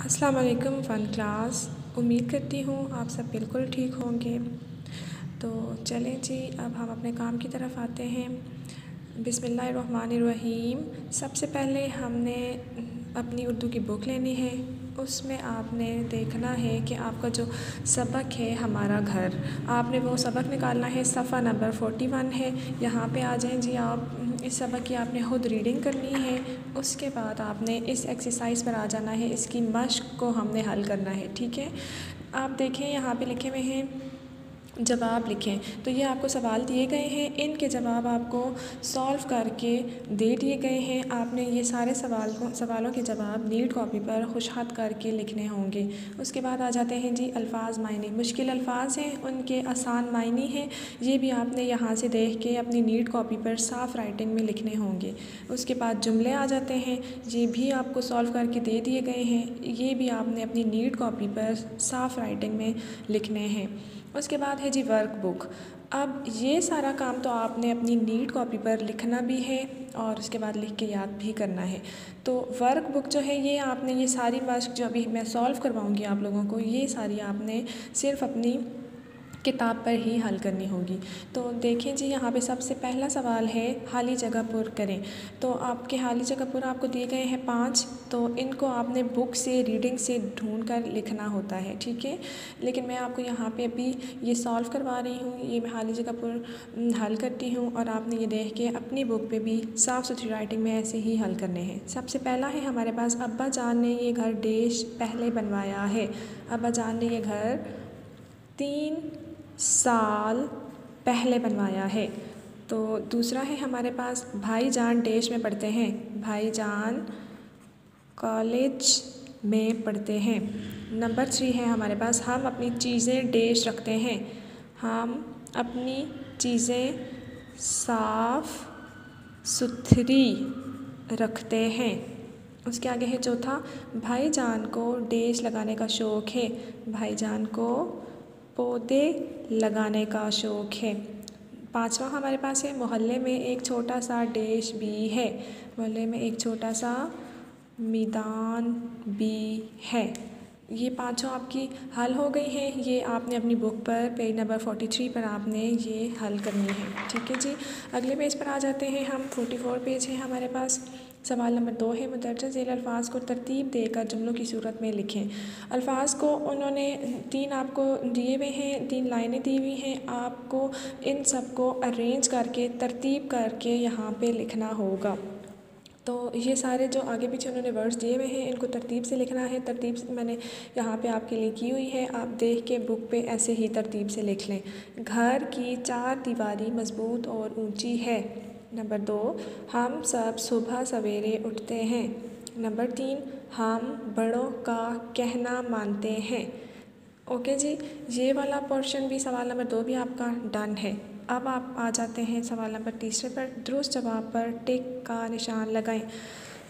अस्सलाम वालेकुम फ़न क्लास उम्मीद करती हूँ आप सब बिल्कुल ठीक होंगे। तो चलें जी, अब हम अपने काम की तरफ़ आते हैं। बिसमीम सबसे पहले हमने अपनी उर्दू की बुक लेनी है। उसमें आपने देखना है कि आपका जो सबक है हमारा घर, आपने वो सबक निकालना है। सफ़ा नंबर फोर्टी वन है। यहाँ पे आ जाएँ जी आप। इस सबक की आपने ख़ुद रीडिंग करनी है। उसके बाद आपने इस एक्सरसाइज पर आ जाना है। इसकी मश्क को हमने हल करना है। ठीक है? आप देखें, यहाँ पे लिखे हुए हैं जवाब लिखें। तो ये आपको सवाल दिए गए हैं। इनके जवाब आपको सॉल्व करके दे दिए गए हैं। आपने ये सारे सवाल को, सवालों के जवाब नीट कॉपी पर खुशहत करके लिखने होंगे। उसके बाद आ जाते हैं जी अल्फाज मायने। मुश्किल अल्फाज हैं, उनके आसान मायने हैं। ये भी आपने यहाँ से देख के अपनी नीट कॉपी पर साफ़ राइटिंग में लिखने होंगे। उसके बाद जुमले आ जाते हैं। ये भी आपको सॉल्व करके दे दिए गए हैं। ये भी आपने अपनी नीट कॉपी पर साफ़ राइटिंग में लिखने हैं। उसके बाद है जी वर्क बुक अब ये सारा काम तो आपने अपनी नीट कॉपी पर लिखना भी है और उसके बाद लिख के याद भी करना है। तो वर्क बुक जो है, ये आपने ये सारी मश्क जो अभी मैं सॉल्व करवाऊँगी आप लोगों को, ये सारी आपने सिर्फ़ अपनी किताब पर ही हल करनी होगी। तो देखें जी, यहाँ पे सबसे पहला सवाल है, हाली जगह पुर करें। तो आपके हाली जगह पुर आपको दिए गए हैं पाँच तो इनको आपने बुक से, रीडिंग से ढूंढ कर लिखना होता है, ठीक है? लेकिन मैं आपको यहाँ पे अभी ये सॉल्व करवा रही हूँ, ये मैं हाली जगह पुर हल करती हूँ और आपने ये देख के अपनी बुक पर भी साफ़ सुथरी राइटिंग में ऐसे ही हल करने हैं। सबसे पहला है हमारे पास अब्बा जान ने ये घर देश पहले बनवाया है। अब्बा जान ने ये घर तीन साल पहले बनवाया है। तो दूसरा है हमारे पास भाईजान देश में पढ़ते हैं। भाईजान कॉलेज में पढ़ते हैं। नंबर थ्री है हमारे पास, हम अपनी चीज़ें डेश रखते हैं। हम अपनी चीज़ें साफ़, सुथरी रखते हैं। उसके आगे है चौथा, भाईजान को डेश लगाने का शौक़ है। भाईजान को पौधे लगाने का शौक़ है। पांचवा हमारे पास है, मोहल्ले में एक छोटा सा डेश भी है। मोहल्ले में एक छोटा सा मैदान भी है। ये पाँचों आपकी हल हो गई हैं। ये आपने अपनी बुक पर, पेज नंबर फोर्टी थ्री पर आपने ये हल करनी है। ठीक है जी? अगले पेज पर आ जाते हैं हम। फोर्टी फोर पेज है हमारे पास। सवाल नंबर दो है मुदरजा झील अल्फाज को तरतीब देकर जुमलों की सूरत में लिखें। अल्फाज को उन्होंने तीन आपको दिए हुए हैं, तीन लाइनें दी हुई हैं। आपको इन सबको अरेंज करके, तरतीब करके यहाँ पे लिखना होगा। तो ये सारे जो आगे पीछे उन्होंने वर्ड्स दिए हुए हैं, इनको तरतीब से लिखना है। तरतीब मैंने यहाँ पे आपके लिए की हुई है। आप देख के बुक पे ऐसे ही तरतीब से लिख लें। घर की चार दीवारी मज़बूत और ऊँची है। नंबर दो, हम सब सुबह सवेरे उठते हैं। नंबर तीन, हम बड़ों का कहना मानते हैं। ओके जी, ये वाला पोर्शन भी सवाल नंबर दो भी आपका डन है। अब आप आ जाते हैं सवाल नंबर तीसरे पर दुरुस्त जवाब पर, टिक का निशान लगाएँ।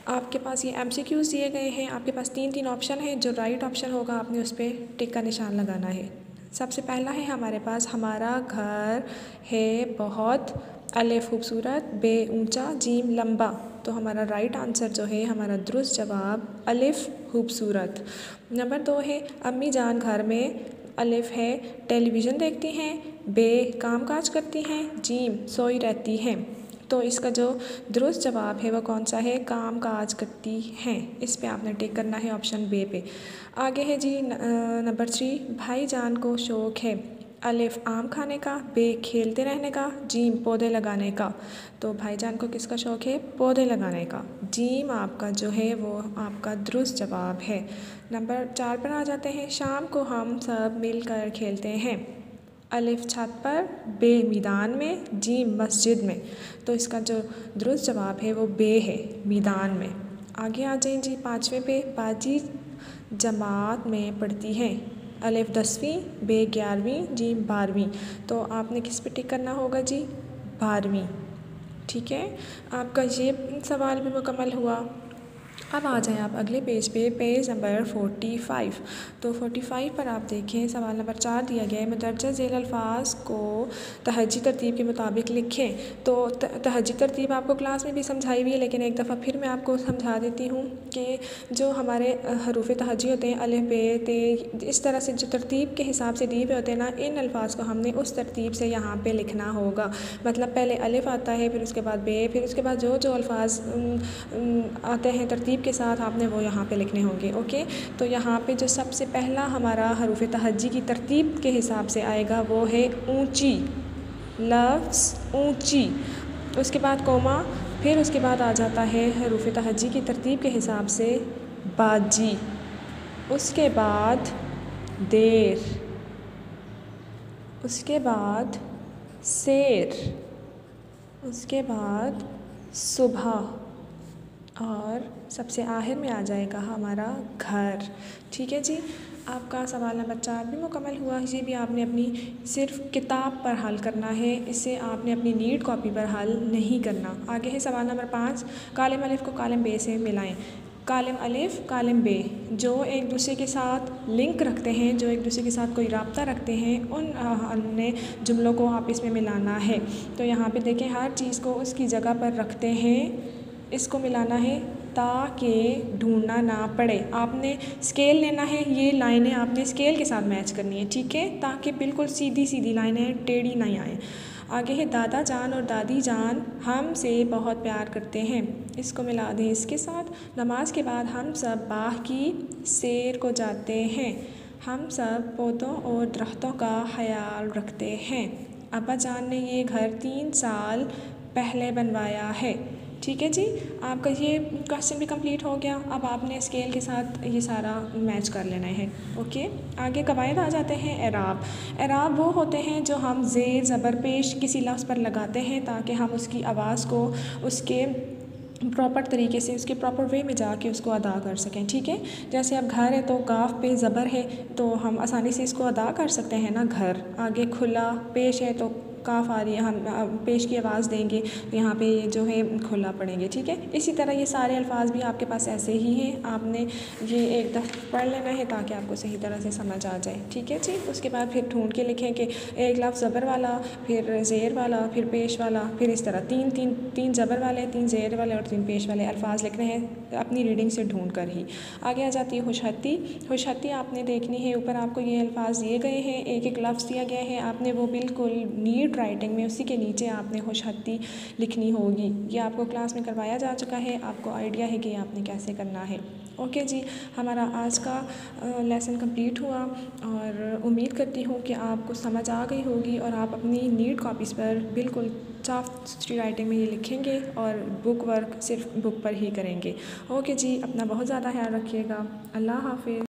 आपके पास ये एम सी क्यूज़ दिए गए हैं, आपके पास तीन तीन ऑप्शन हैं, जो राइट ऑप्शन होगा, आपने उस पर टिक का निशान लगाना है। सबसे पहला है हमारे पास, हमारा घर है बहुत अले खूबसूरत, बे ऊँचा, जीम लंबा। तो हमारा राइट आंसर जो है, हमारा दुरुस्त जवाब, अलिफ खूबसूरत। नंबर दो है, अम्मी जान घर में अलिफ है टेलीविज़न देखती हैं, बे काम काज करती हैं, जीम सोई रहती हैं। तो इसका जो दुरुस्त जवाब है, वो कौन सा है? काम काज करती हैं। इस पे आपने टिक करना है ऑप्शन बे पे। आगे है जी नंबर थ्री भाईजान को शौक़ है। अलिफ आम खाने का, बे खेलते रहने का, जीम पौधे लगाने का। तो भाईजान को किसका शौक़ है? पौधे लगाने का। जीम आपका जो है, वो आपका दुरुस्त जवाब है। नंबर चार पर आ जाते हैं। शाम को हम सब मिलकर खेलते हैं। अलिफ छत पर, बे मैदान में, जीम मस्जिद में। तो इसका जो दुरुस्त जवाब है, वो बे है, मैदान में। आगे आ जाए जी पाँचवें पे। बाजी जमात में पढ़ती हैं। अलिफ दसवीं बे ग्यारहवीं जी बारहवीं। तो आपने किस पे टिक करना होगा जी? बारहवीं। ठीक है? आपका ये सवाल भी मुकम्मल हुआ। अब आ जाएँ आप अगले पेज पे, पेज नंबर फोर्टी फाइव तो फोर्टी फाइव पर आप देखें, सवाल नंबर चार दिया गया है मदरजा झेल अल्फाज को तहजी तरतीब के मुताबिक लिखें। तो तहजी तरतीब आपको क्लास में भी समझाई हुई है, लेकिन एक दफ़ा फिर मैं आपको समझा देती हूँ कि जो हमारे हरूफ तहजी होते हैं अलह बे, ते, इस तरह से जो तरतीब के हिसाब से दिए हुए होते हैं ना, इन अल्फाज को हमने उस तरतीब से यहाँ पर लिखना होगा। मतलब पहले अलिफ आता है, फिर उसके बाद बे, फिर उसके बाद जो जो अल्फाज आते हैं, तरतीब तरतीब के साथ आपने वो यहाँ पे लिखने होंगे, ओके? तो यहाँ पे जो सबसे पहला हमारा हरूफ तहजी की तरतीब के हिसाब से आएगा वो है ऊँची, लफ्ज़ ऊँची। उसके बाद कोमा, फिर उसके बाद आ जाता है हरूफ तहजी की तरतीब के हिसाब से बाजी। उसके बाद देर। उसके बाद शेर उसके बाद सुबह। और सबसे आखिर में आ जाएगा हमारा घर। ठीक है जी? आपका सवाल नंबर चार भी मुकम्मल हुआ। ये भी आपने अपनी सिर्फ़ किताब पर हल करना है। इसे आपने अपनी नीट कॉपी पर हल नहीं करना। आगे है सवाल नंबर पाँच। कालम अलिफ को कालम बे से मिलाएँ। कालम अलिफ, कालम बे, जो एक दूसरे के साथ लिंक रखते हैं, जो एक दूसरे के साथ कोई रबता रखते हैं, उन हमने जुमलों को आपस में मिलाना है। तो यहाँ पे देखें, हर चीज़ को उसकी जगह पर रखते हैं। इसको मिलाना है ताकि ढूंढना ना पड़े। आपने स्केल लेना है, ये लाइनें आपने स्केल के साथ मैच करनी है, ठीक है? ताकि बिल्कुल सीधी सीधी लाइनें टेढ़ी नहीं आए। आगे है दादा जान और दादी जान हम से बहुत प्यार करते हैं। इसको मिला दें इसके साथ। नमाज़ के बाद हम सब बाह की सैर को जाते हैं। हम सब पौधों और दरख्तों का ख्याल रखते हैं। अब्बा जान ने ये घर तीन साल पहले बनवाया है। ठीक है जी? आपका ये क्वेश्चन भी कंप्लीट हो गया। अब आपने स्केल के साथ ये सारा मैच कर लेना है। ओके आगे कवायद आ जाते हैं एराब। एराब वो होते हैं जो हम जेर, ज़बर, पेश किसी लफ्ज़ पर लगाते हैं ताकि हम उसकी आवाज़ को उसके प्रॉपर तरीके से, उसके प्रॉपर वे में जाके उसको अदा कर सकें। ठीक है? जैसे अब घर है तो गाफ पे ज़बर है तो हम आसानी से इसको अदा कर सकते हैं ना घर। आगे खुला पेश है तो काफ आ रही है, हम पेश की आवाज़ देंगे तो यहाँ पे ये जो है खुला पड़ेंगे, ठीक है? इसी तरह ये सारे अल्फाज भी आपके पास ऐसे ही हैं, आपने ये एक दफ़ा पढ़ लेना है ताकि आपको सही तरह से समझ आ जाए, ठीक है जी? उसके बाद फिर ढूंढ के लिखें कि एक लफ्ज़ ज़बर वाला, फिर ज़ेर वाला, फिर पेश वाला, फिर इस तरह, तीन तीन तीन ज़बर वाले, तीन ज़ेर वाले और तीन पेश वाले अल्फाज लिखने हैं। अपनी रीडिंग से ढूंढ कर ही। आगे आ जाती है होशहती होशहती आपने देखनी है, ऊपर आपको ये अल्फाज दिए गए हैं, एक एक लफ्ज़ दिया गया है। आपने वो बिल्कुल नीट राइटिंग में, उसी के नीचे आपने होशहती लिखनी होगी। ये आपको क्लास में करवाया जा चुका है। आपको आइडिया है कि आपने कैसे करना है। ओके जी, हमारा आज का लेसन कंप्लीट हुआ और उम्मीद करती हूँ कि आपको समझ आ गई होगी और आप अपनी नीड कॉपीज़ पर बिल्कुल साफ़ सुथरी राइटिंग में ये लिखेंगे और बुक वर्क सिर्फ़ बुक पर ही करेंगे। ओके जी, अपना बहुत ज़्यादा ख्याल रखिएगा। अल्लाह हाफिज़।